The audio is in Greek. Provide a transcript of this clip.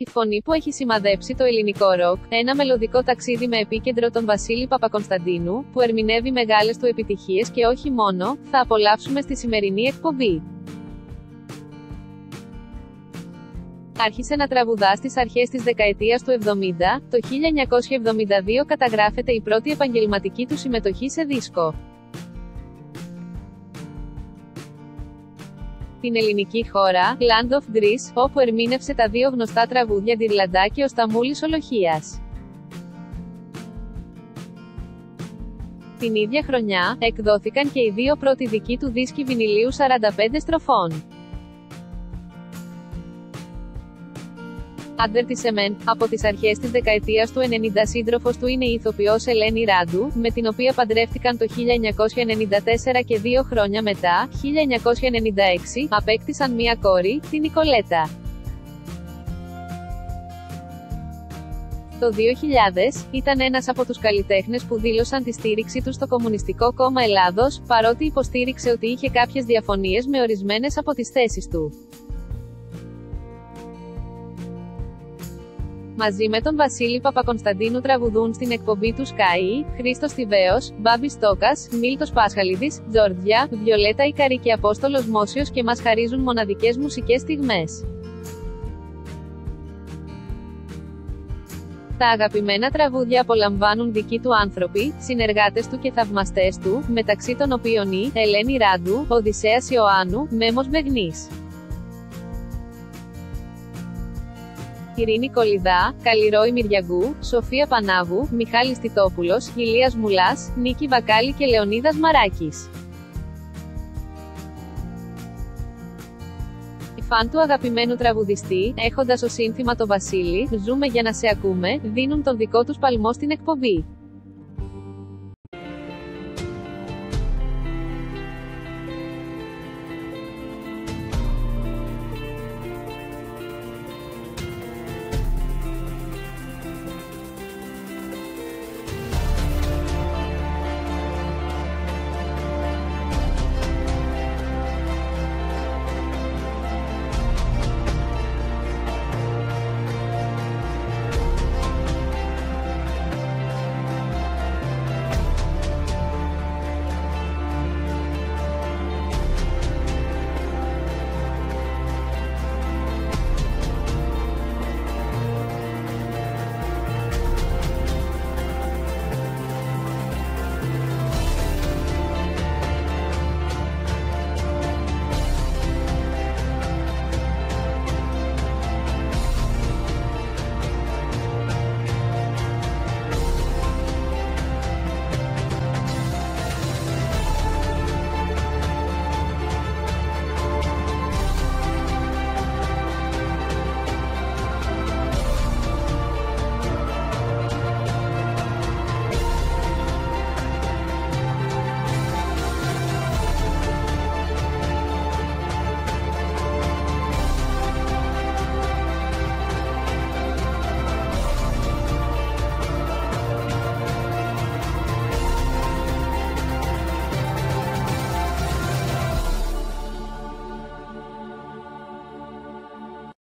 Η φωνή που έχει σημαδέψει το ελληνικό ροκ, ένα μελωδικό ταξίδι με επίκεντρο τον Βασίλη Παπακονσταντίνου, που ερμηνεύει μεγάλες του επιτυχίες και όχι μόνο, θα απολαύσουμε στη σημερινή εκπομπή. Άρχισε να τραγουδά στις αρχές της δεκαετίας του 70, το 1972 καταγράφεται η πρώτη επαγγελματική του συμμετοχή σε δίσκο. Την ελληνική χώρα, Land of Greece, όπου ερμήνευσε τα δύο γνωστά τραγούδια Ντυρλαντά και ο Σταμούλης Ολοχίας. Την ίδια χρονιά, εκδόθηκαν και οι δύο πρώτοι δικοί του δίσκοι βινιλίου 45 στροφών. Advertisement. Από τις αρχές της δεκαετίας του 90 σύντροφος του είναι η ηθοποιός Ελένη Ράντου, με την οποία παντρεύτηκαν το 1994 και δύο χρόνια μετά, 1996, απέκτησαν μία κόρη, την Νικολέτα. Το 2000, ήταν ένας από τους καλλιτέχνες που δήλωσαν τη στήριξη τους στο Κομμουνιστικό Κόμμα Ελλάδος, παρότι υποστήριξε ότι είχε κάποιες διαφωνίες με ορισμένες από τις θέσεις του. Μαζί με τον Βασίλη Παπακονσταντίνου τραγουδούν στην εκπομπή τους Sky, Χρήστος Τιβαίο, Μπάμπη Στόκας, Μίλτος Πάσχαλιδη, Τζορτζιά, Βιολέτα Ικαρή και Απόστολος Μόσιος και μας χαρίζουν μοναδικές μουσικές στιγμές. Τα αγαπημένα τραγούδια απολαμβάνουν δικοί του άνθρωποι, συνεργάτες του και θαυμαστές του, μεταξύ των οποίων η Ελένη Ράντου, Οδυσσέας Ιωάννου, Μέμος Μπεγνής. Ειρήνη Κολυδά, Καλλιρόη Μυριαγκού, Σοφία Πανάβου, Μιχάλης Τιτόπουλος, Ηλίας Μουλάς, Νίκη Βακάλη και Λεωνίδας Μαράκης. Οι φαν του αγαπημένου τραγουδιστή, έχοντας ως σύνθημα το Βασίλη, ζούμε για να σε ακούμε, δίνουν τον δικό τους παλμό στην εκπομπή.